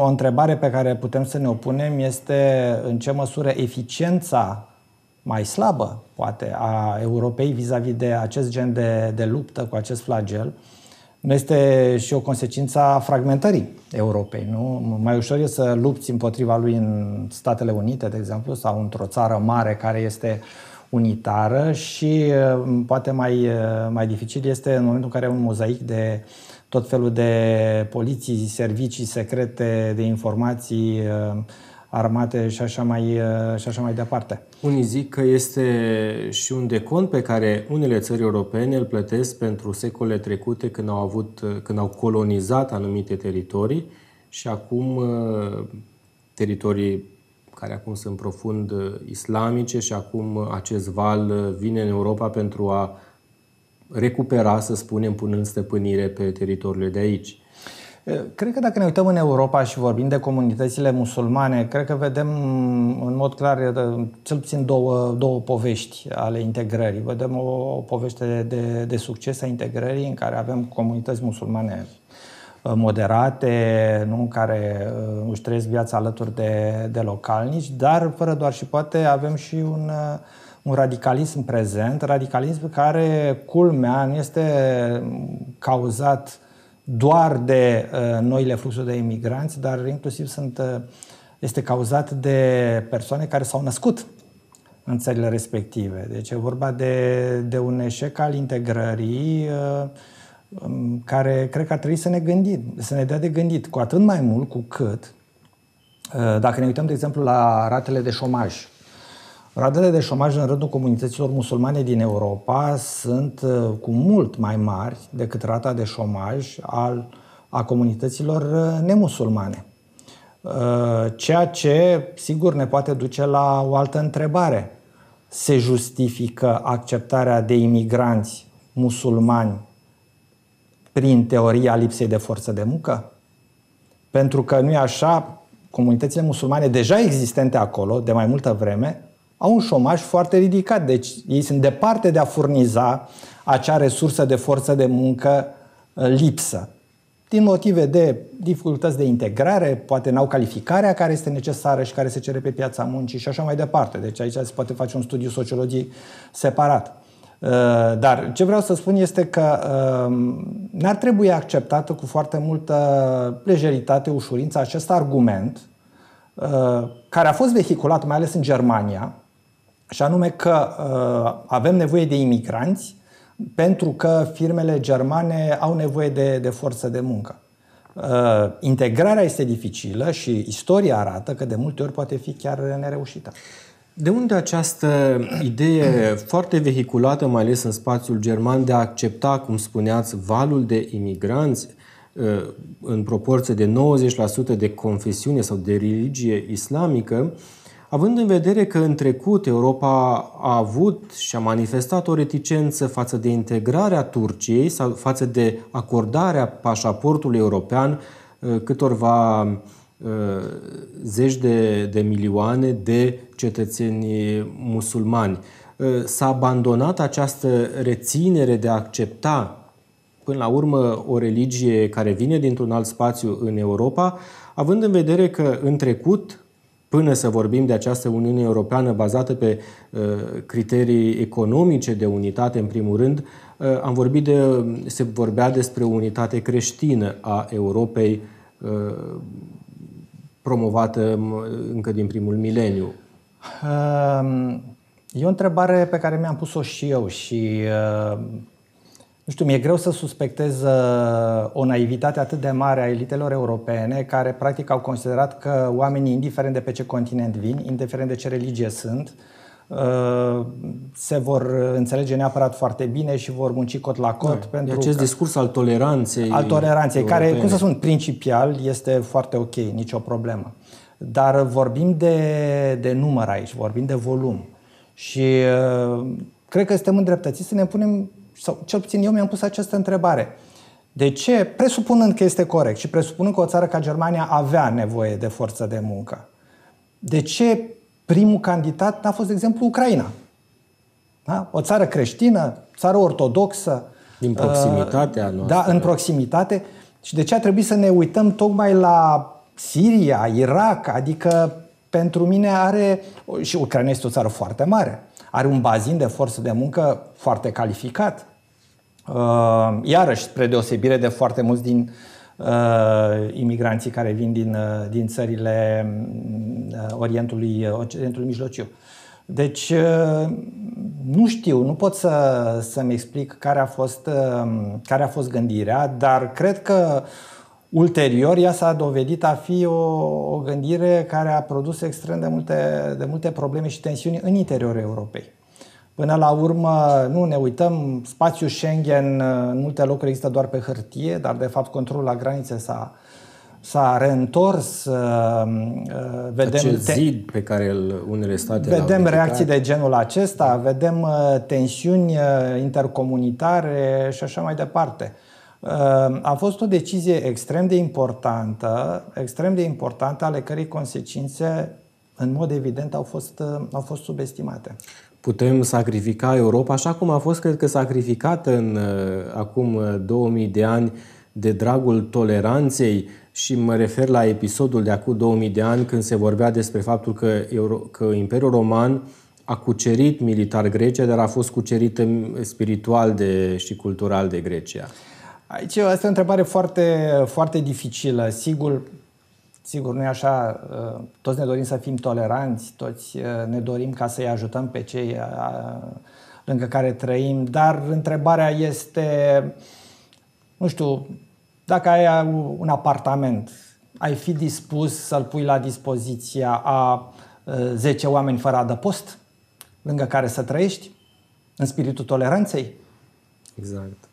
o întrebare pe care putem să ne opunem este în ce măsură eficiența mai slabă, poate, a Europei vis-a-vis de acest gen de, de luptă cu acest flagel, nu este și o consecință a fragmentării Europei. Nu? Mai ușor e să lupți împotriva lui în Statele Unite, de exemplu, sau într-o țară mare care este unitară și poate mai, mai dificil este în momentul în care ai un mozaic de tot felul de poliții, servicii secrete, de informații armate și așa mai, și așa mai departe. Unii zic că este și un decont pe care unele țări europene îl plătesc pentru secole trecute când au, avut, când au colonizat anumite teritorii și acum uh, teritorii care acum sunt profund uh, islamice și acum acest val uh, vine în Europa pentru a recupera, să spunem, punând stăpânire pe teritoriile de aici. Cred că dacă ne uităm în Europa și vorbim de comunitățile musulmane, cred că vedem în mod clar cel puțin două, două povești ale integrării. Vedem o, o poveste de, de succes a integrării în care avem comunități musulmane moderate, nu, care își trăiesc viața alături de, de localnici, dar fără doar și poate avem și un, un radicalism prezent, radicalism care, culmea, nu este cauzat uh, doar de uh, noile fluxuri de imigranți, dar inclusiv sunt, uh, este cauzat de persoane care s-au născut în țările respective. Deci e vorba de, de un eșec al integrării uh, um, care cred că ar trebui să ne gândim, să ne dea de gândit, cu atât mai mult cu cât, uh, dacă ne uităm, de exemplu, la ratele de șomaj Ratele de șomaj în rândul comunităților musulmane din Europa sunt uh, cu mult mai mari decât rata de șomaj al, a comunităților uh, nemusulmane. Uh, ceea ce, sigur, ne poate duce la o altă întrebare. Se justifică acceptarea de imigranți musulmani prin teoria lipsei de forță de muncă? Pentru că nu e așa, comunitățile musulmane deja existente acolo de mai multă vreme au un șomaj foarte ridicat. Deci ei sunt departe de a furniza acea resursă de forță de muncă uh, lipsă. Din motive de dificultăți de integrare, poate n-au calificarea care este necesară și care se cere pe piața muncii și așa mai departe. Deci aici se poate face un studiu sociologic separat. Uh, dar ce vreau să spun este că um, n-ar trebui acceptată cu foarte multă lejeritate, ușurință acest argument uh, care a fost vehiculat mai ales în Germania, și anume că uh, avem nevoie de imigranți pentru că firmele germane au nevoie de, de forță de muncă. Uh, integrarea este dificilă și istoria arată că de multe ori poate fi chiar nereușită. De unde această idee foarte vehiculată, mai ales în spațiul german, de a accepta, cum spuneați, valul de imigranți uh, în proporție de 90% de confesiune sau de religie islamică, având în vedere că în trecut Europa a avut și a manifestat o reticență față de integrarea Turciei sau față de acordarea pașaportului european uh, câtorva Uh, zeci de, de milioane de cetățeni musulmani. Uh, s-a abandonat această reținere de a accepta până la urmă o religie care vine dintr-un alt spațiu în Europa, având în vedere că în trecut, până să vorbim de această Uniune Europeană bazată pe uh, criterii economice de unitate, în primul rând, uh, am vorbit de, se vorbea despre o unitate creștină a Europei uh, promovată încă din primul mileniu? Ehm, e o întrebare pe care mi-am pus-o și eu și ehm, nu știu, mi-e greu să suspectez uh, o naivitate atât de mare a elitelor europene care practic au considerat că oamenii, indiferent de pe ce continent vin, indiferent de ce religie sunt, Uh, se vor înțelege neapărat foarte bine și vor munci cot la cot. Da, pentru acest că, discurs al toleranței. Al toleranței, europene. care, cum să spun, principial este foarte ok, nicio problemă. Dar vorbim de, de număr aici, vorbim de volum. Și uh, cred că suntem îndreptățiți să ne punem, sau cel puțin eu mi-am pus această întrebare. De ce, presupunând că este corect și presupunând că o țară ca Germania avea nevoie de forță de muncă, de ce primul candidat a fost, de exemplu, Ucraina. Da? O țară creștină, țară ortodoxă. Din proximitatea uh, noastră. Da, în proximitate. Și de ce a trebuit să ne uităm tocmai la Siria, Irak? Adică pentru mine are, și Ucraina este o țară foarte mare, are un bazin de forță de muncă foarte calificat. Uh, iarăși, spre deosebire de foarte mulți din uh, uh, imigranții care vin din, uh, din țările uh, Orientului, Orientului Mijlociu. Deci, uh, nu știu, nu pot să, să-mi explic care a, fost, uh, care a fost gândirea, dar cred că ulterior ea s-a dovedit a fi o, o gândire care a produs extrem de multe, de multe probleme și tensiuni în interiorul Europei. Până la urmă, nu ne uităm, spațiul Schengen în multe locuri există doar pe hârtie, dar de fapt controlul la granițe s-a, s-a reîntors. Uh, uh, vedem Acel zid pe care unele state Vedem reacții de genul acesta, vedem uh, tensiuni intercomunitare și așa mai departe. A fost o decizie extrem de importantă, extrem de importantă, ale cărei consecințe, în mod evident, au fost, au fost subestimate putem sacrifica Europa, așa cum a fost, cred că, sacrificată în uh, acum 2000 uh, de ani de dragul toleranței și mă refer la episodul de acum 2000 de ani când se vorbea despre faptul că, Euro, că Imperiul Roman a cucerit militar Grecia, dar a fost cucerită spiritual de, și cultural de Grecia. Aici asta e o întrebare foarte, foarte dificilă. Sigur, Sigur, nu e așa, uh, toți ne dorim să fim toleranți, toți uh, ne dorim ca să-i ajutăm pe cei uh, lângă care trăim, dar întrebarea este, nu știu, dacă ai un apartament, ai fi dispus să-l pui la dispoziția a 10 oameni fără adăpost, lângă care să trăiești, în spiritul toleranței? Exact.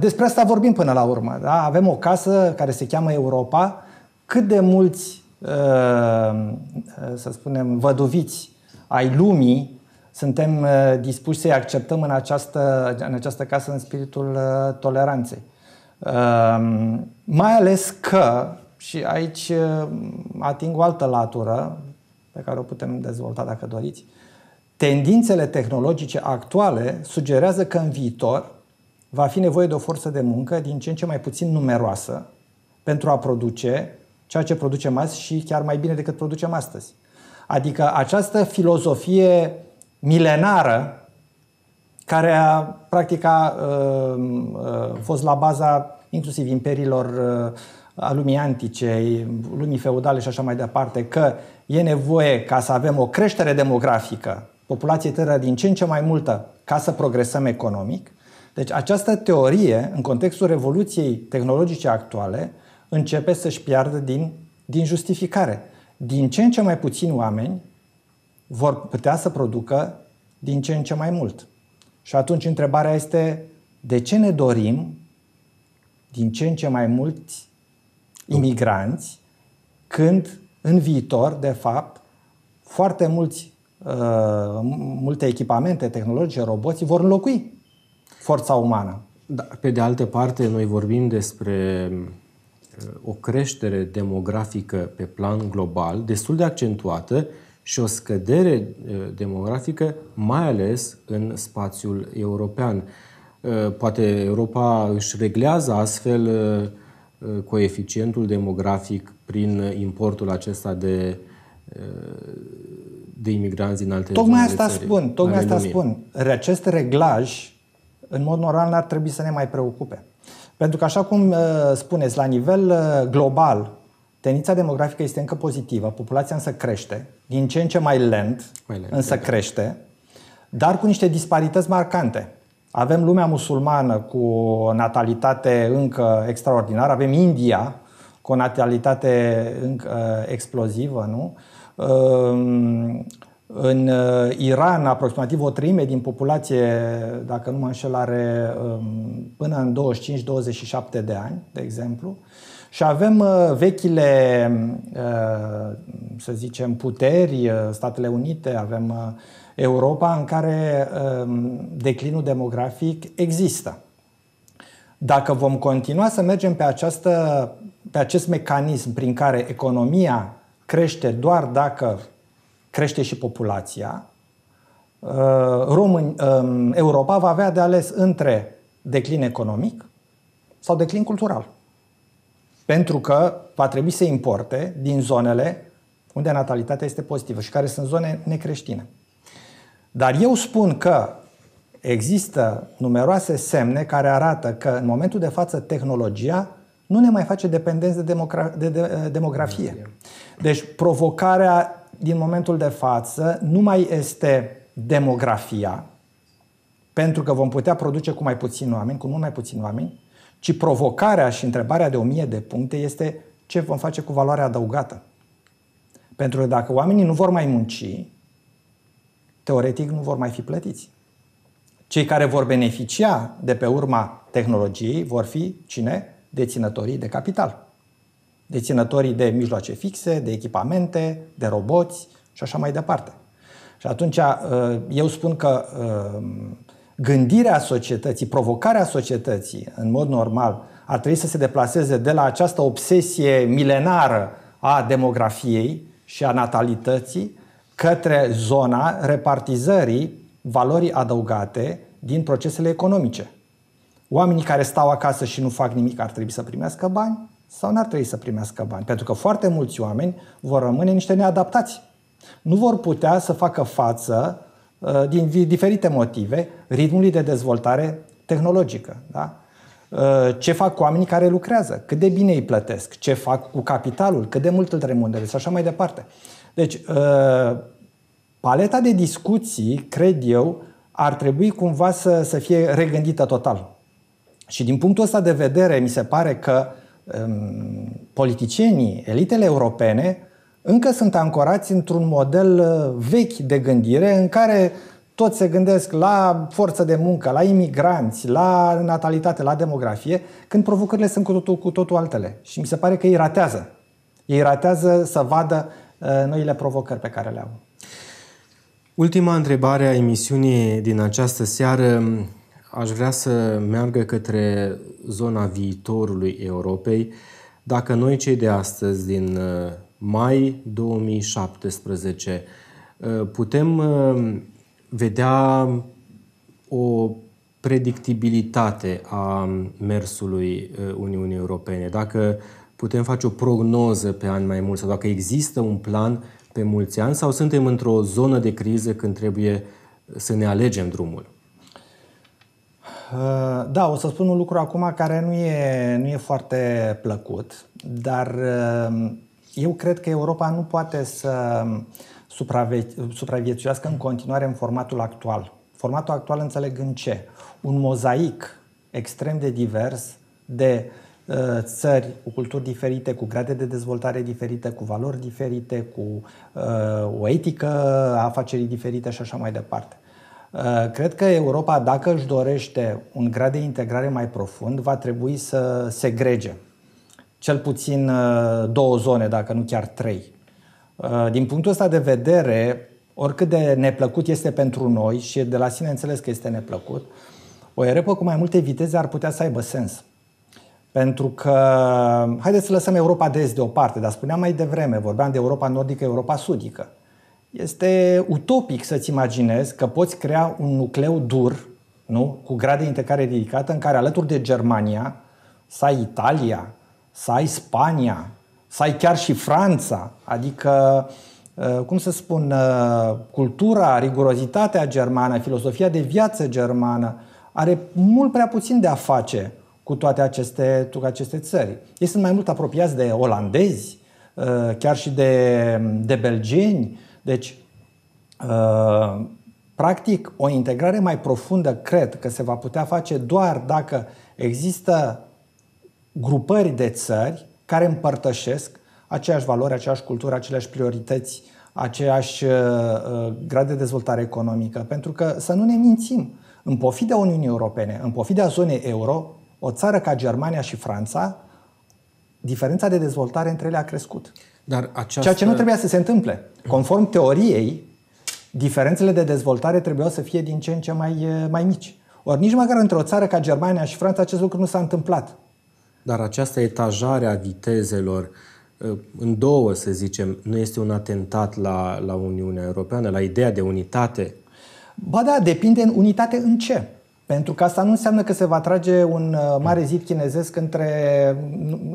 Despre asta vorbim până la urmă. Da? Avem o casă care se cheamă Europa, cât de mulți, uh, uh, să spunem, văduviți ai lumii suntem uh, dispuși să-i acceptăm în această, în această casă în spiritul toleranței. Mai ales că, și aici ating o altă latură pe care o putem dezvolta dacă doriți, tendințele tehnologice actuale sugerează că în viitor va fi nevoie de o forță de muncă din ce în ce mai puțin numeroasă pentru a produce ceea ce producem azi și chiar mai bine decât producem astăzi. Adică această filozofie milenară care a practic a uh, uh, fost la baza inclusiv imperiilor uh, a lumii antice, lumii feudale și așa mai departe, că e nevoie ca să avem o creștere demografică, populație tânără din ce în ce mai multă, ca să progresăm economic. Deci această teorie, în contextul revoluției tehnologice actuale, începe să-și piardă din, din justificare. Din ce în ce mai puțini oameni vor putea să producă din ce în ce mai mult. Și atunci întrebarea este de ce ne dorim din ce în ce mai mulți imigranți când în viitor, de fapt, foarte mulți, uh, multe echipamente tehnologice, roboții vor înlocui forța umană. Da, pe de altă parte, noi vorbim despre uh, o creștere demografică pe plan global destul de accentuată și o scădere uh, demografică, mai ales în spațiul european. Uh, poate Europa își reglează astfel coeficientul demografic prin importul acesta de, de imigranți din alte tocmai asta țări, spun, tocmai asta lumii. spun. Acest reglaj în mod normal n-ar trebui să ne mai preocupe. Pentru că, așa cum uh, spuneți, la nivel uh, global, tendința demografică este încă pozitivă, populația însă crește, din ce în ce mai lent, mai lent însă da. crește, dar cu niște disparități marcante. Avem lumea musulmană cu o natalitate încă extraordinară, avem India cu o natalitate încă uh, explozivă, nu? În uh, Iran, aproximativ o treime din populație, dacă nu mă înșel, are um, până în 25-27 de ani, de exemplu. Și avem uh, vechile, uh, să zicem, puteri, Statele Unite, avem Europa, în care um, declinul demografic există. Dacă vom continua să mergem pe, această, pe acest mecanism prin care economia crește doar dacă crește și populația, uh, Români, um, Europa va avea de ales între declin economic sau declin cultural. Pentru că va trebui să importe din zonele unde natalitatea este pozitivă și care sunt zone necreștine. Dar eu spun că există numeroase semne care arată că în momentul de față tehnologia nu ne mai face dependenți de, demogra- de, de demografie. Deci provocarea din momentul de față nu mai este demografia, pentru că vom putea produce cu mai puțini oameni, cu mult mai puțini oameni, ci provocarea și întrebarea de o mie de puncte este ce vom face cu valoarea adăugată. Pentru că dacă oamenii nu vor mai munci, teoretic nu vor mai fi plătiți. Cei care vor beneficia de pe urma tehnologiei vor fi cine? Deținătorii de capital deținătorii de mijloace fixe, de echipamente, de roboți și așa mai departe. Și atunci uh, eu spun că uh, gândirea societății, provocarea societății, în mod normal, ar trebui să se deplaseze de la această obsesie milenară a demografiei și a natalității către zona repartizării valorii adăugate din procesele economice. Oamenii care stau acasă și nu fac nimic ar trebui să primească bani, sau n-ar trebui să primească bani? Pentru că foarte mulți oameni vor rămâne niște neadaptați. Nu vor putea să facă față, uh, din diferite motive, ritmului de dezvoltare tehnologică. Da? Uh, ce fac cu oamenii care lucrează? Cât de bine îi plătesc? Ce fac cu capitalul? Cât de mult îl remunerez? Și așa mai departe. Deci, uh, paleta de discuții, cred eu, ar trebui cumva să, să fie regândită total. Și din punctul ăsta de vedere, mi se pare că uh, politicienii, elitele europene, încă sunt ancorați într-un model uh, vechi de gândire în care toți se gândesc la forță de muncă, la imigranți, la natalitate, la demografie, când provocările sunt cu totul, cu totul altele. Și mi se pare că ei ratează. Ei ratează să vadă uh, noile provocări pe care le au. Ultima întrebare a emisiunii din această seară aș vrea să meargă către zona viitorului Europei. Dacă noi cei de astăzi, din uh, mai 2017, uh, putem uh, vedea o predictibilitate a mersului Uniunii Europene, dacă putem face o prognoză pe ani mai mulți sau dacă există un plan pe mulți ani sau suntem într-o zonă de criză când trebuie să ne alegem drumul. Uh, da, o să spun un lucru acum care nu e, nu e foarte plăcut, dar uh, eu cred că Europa nu poate să supravie- supraviețuiască în continuare în formatul actual. Formatul actual înțeleg în ce? Un mozaic extrem de divers de uh, țări cu culturi diferite, cu grade de dezvoltare diferite, cu valori diferite, cu uh, o etică a afacerii diferite și așa mai departe. Uh, cred că Europa, dacă își dorește un grad de integrare mai profund, va trebui să segrege cel puțin uh, două zone, dacă nu chiar trei. Uh, din punctul ăsta de vedere, oricât de neplăcut este pentru noi și de la sine înțeles că este neplăcut, o Europa cu mai multe viteze ar putea să aibă sens. Pentru că, haideți să lăsăm Europa de est deoparte, dar spuneam mai devreme, vorbeam de Europa nordică, Europa sudică. Este utopic să-ți imaginezi că poți crea un nucleu dur, nu? cu grad de integrare ridicată, în care alături de Germania, să ai Italia, să ai Spania, să ai chiar și Franța, adică, uh, cum să spun, uh, cultura, rigurozitatea germană, filosofia de viață germană are mult prea puțin de a face cu toate aceste, cu aceste țări. Ei sunt mai mult apropiați de olandezi, uh, chiar și de, de belgeni. Deci, practic, o integrare mai profundă cred că se va putea face doar dacă există grupări de țări care împărtășesc aceeași valori, aceeași cultură, aceleași priorități, aceeași uh, uh, grad de dezvoltare economică. Pentru că, să nu ne mințim, în pofida Uniunii Europene, în pofida zonei euro, o țară ca Germania și Franța, diferența de dezvoltare între ele a crescut. Dar această... Ceea ce nu trebuia să se întâmple. Conform teoriei, diferențele de dezvoltare trebuiau să fie din ce în ce mai, uh, mai mici. Ori nici măcar într-o țară ca Germania și Franța acest lucru nu s-a întâmplat. Dar această etajare a vitezelor uh, în două, să zicem, nu este un atentat la, la Uniunea Europeană, la ideea de unitate? Ba da, depinde în unitate în ce. Pentru că asta nu înseamnă că se va trage un uh, mare zid chinezesc între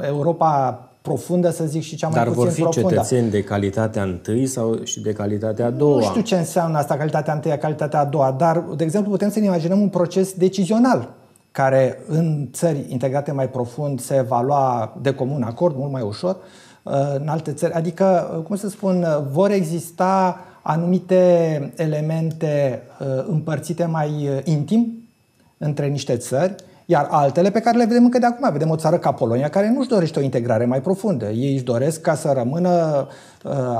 Europa profundă, să zic, și cea mai Dar puțin profundă. Dar vor fi cetățeni de calitatea întâi sau și de calitatea a doua? Nu știu ce înseamnă asta, calitatea întâi, calitatea a doua, dar, de exemplu, putem să ne imaginăm un proces decizional care în țări integrate mai profund se va lua de comun acord mult mai ușor, uh, în alte țări, adică, uh, cum să spun, uh, vor exista anumite elemente împărțite mai intim între niște țări, iar altele pe care le vedem încă de acum. Vedem o țară ca Polonia care nu-și dorește o integrare mai profundă. Ei își doresc ca să rămână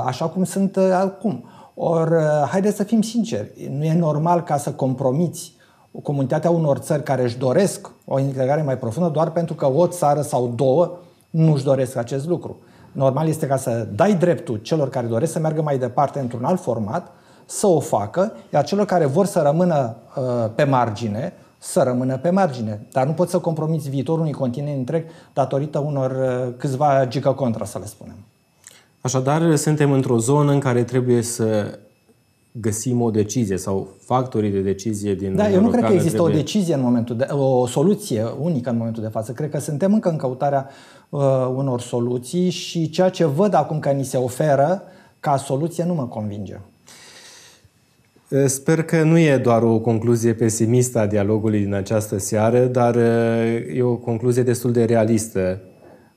așa cum sunt acum. Ori, haideți să fim sinceri, nu e normal ca să compromiți comunitatea unor țări care își doresc o integrare mai profundă doar pentru că o țară sau două nu își doresc acest lucru. Normal este ca să dai dreptul celor care doresc să meargă mai departe într-un alt format, să o facă, iar celor care vor să rămână uh, pe margine, să rămână pe margine. Dar nu poți să compromiți viitorul unui continent întreg datorită unor uh, câțiva gigacontra, să le spunem. Așadar, suntem într-o zonă în care trebuie să găsim o decizie sau factorii de decizie din Da, eu nu cred că există trebuie... o decizie în momentul de o soluție unică în momentul de față. Cred că suntem încă în căutarea uh, unor soluții și ceea ce văd acum că ni se oferă ca soluție nu mă convinge. Uh, sper că nu e doar o concluzie pesimistă a dialogului din această seară, dar uh, e o concluzie destul de realistă,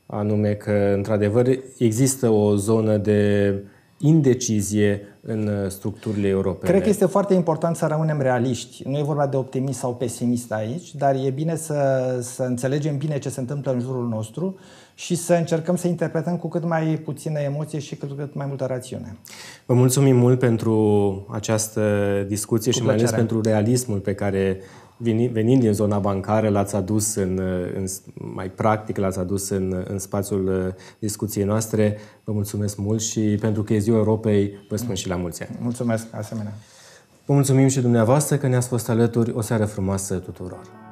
anume că, într-adevăr, există o zonă de indecizie în uh, structurile europene. Cred că este foarte important să rămânem realiști. Nu e vorba de optimist sau pesimist aici, dar e bine să, să înțelegem bine ce se întâmplă în jurul nostru și să încercăm să interpretăm cu cât mai puțină emoție și cu cât mai multă rațiune. Vă mulțumim mult pentru această discuție cu și plăcere. mai ales pentru realismul pe care venind din zona bancară, l-ați adus în, în mai practic, l-ați adus în, în spațiul uh, discuției noastre. Vă mulțumesc mult și pentru că e ziua Europei, vă spun și la mulți ani. Mulțumesc, asemenea. Vă mulțumim și dumneavoastră că ne-ați fost alături. O seară frumoasă tuturor!